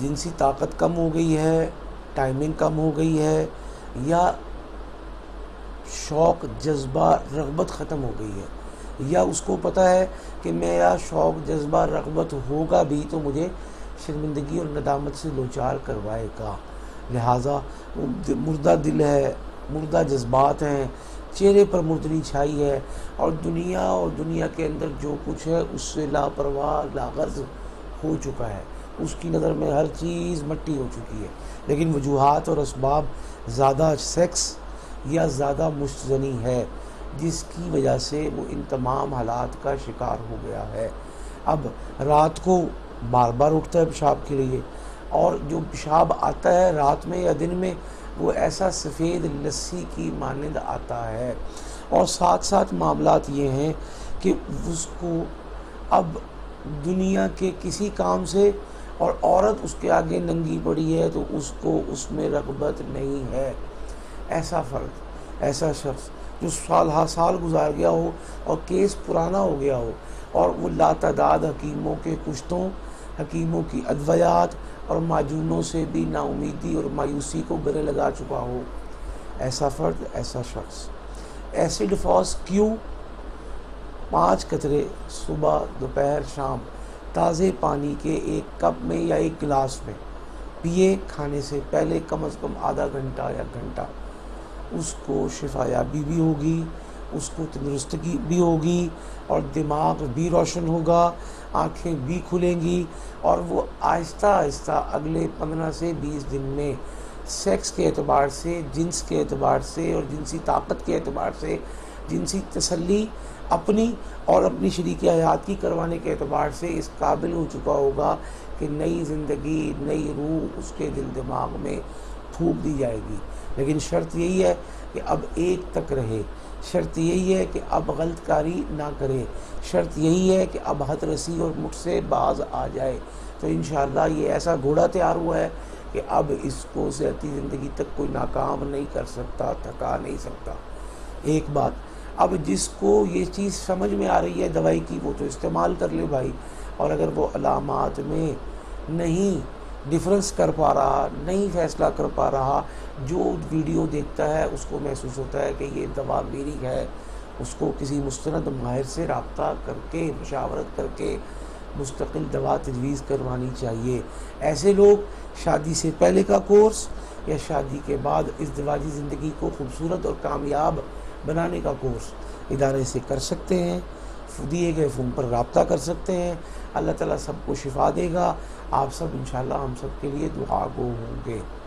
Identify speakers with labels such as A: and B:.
A: जिनसी ताकत कम हो गई है टाइमिंग कम हो गई है, या शौक़, जज्बा, रगबत ख़त्म हो गई है। या उसको पता है कि मेरा शौक़, जज्बा, रगबत होगा भी तो मुझे शर्मिंदगी और नदामत से लोचार करवाएगा। लिहाजा, मुर्दा दिल है, मुर्दा जज्बात हैं, चेहरे पर मुर्दनी छाई है और दुनिया और दुनिया के अंदर जो कुछ है, उससे लापरवाह, लागर्ज हो चुका है। उसकी नज़र में हर चीज़ मट्टी हो चुकी है। लेकिन वजूहत और इसबाब ज़्यादा सेक्स या ज़्यादा मुस्तनी है, जिसकी वजह से वो इन तमाम हालात का शिकार हो गया है। अब रात को बार बार उठता है पेशाब के लिए और जो पेशाब आता है रात में या दिन में, वो ऐसा सफ़ेद लस्सी की मानंद आता है। और साथ साथ मामला ये हैं कि उसको अब दुनिया के किसी काम से और औरत उसके आगे नंगी पड़ी है तो उसको उसमें रगबत नहीं है। ऐसा फ़र्द ऐसा शख्स जो साल हा साल गुजार गया हो और केस पुराना हो गया हो और वो लातदाद हकीमों के कुश्तों, हकीमों की अद्वयात और माजूनों से भी नाउमीदी और मायूसी को गले लगा चुका हो। ऐसा फ़र्द ऐसा शख्स। एसिड फॉस क्यों? पाँच कतरे सुबह दोपहर शाम। ताज़े पानी के एक कप में या एक गिलास में पिए, खाने से पहले कम अज़ कम आधा घंटा या घंटा। उसको शिफायाबी भी होगी, उसको तंदरुस्तगी भी होगी और दिमाग भी रोशन होगा, आँखें भी खुलेंगी और वो आहिस्ता आहिस्ता अगले पंद्रह से बीस दिन में सेक्स के अतबार से, जिन्स के अतबार से और जिनसी ताकत के अतबार से जिनसी तसल्ली अपनी और अपनी शरीक हयात की करवाने के अतबार से इस काबिल हो चुका होगा कि नई ज़िंदगी, नई रूह उसके दिल दिमाग में फूक दी जाएगी। लेकिन शर्त यही है कि अब एक तक रहे। शर्त यही है कि अब गलतकारी ना करे। शर्त यही है कि अब हद रसी और मुठ से बाज आ जाए। तो इन ये ऐसा घोड़ा तैयार हुआ है कि अब इसको सेहती ज़िंदगी तक कोई नाकाम नहीं कर सकता, थका नहीं सकता। एक बात अब जिसको ये चीज़ समझ में आ रही है दवाई की, वो तो इस्तेमाल कर ले भाई। और अगर वो अलामत में नहीं डिफरेंस कर पा रहा, नहीं फैसला कर पा रहा, जो वीडियो देखता है, उसको महसूस होता है कि ये दवा मेरी है, उसको किसी मुस्ंद माहिर से रबता करके, मशावरत करके मुस्तकिल दवा तजवीज़ करवानी चाहिए। ऐसे लोग शादी से पहले का कोर्स या शादी के बाद इस दवाजी ज़िंदगी को खूबसूरत और कामयाब बनाने का कोर्स इदारे से कर सकते हैं, दिए गए फ़ोन पर रबता कर सकते हैं। अल्लाह ताला सबको शिफा देगा। आप सब इन हम सब के लिए दुआ गो होंगे।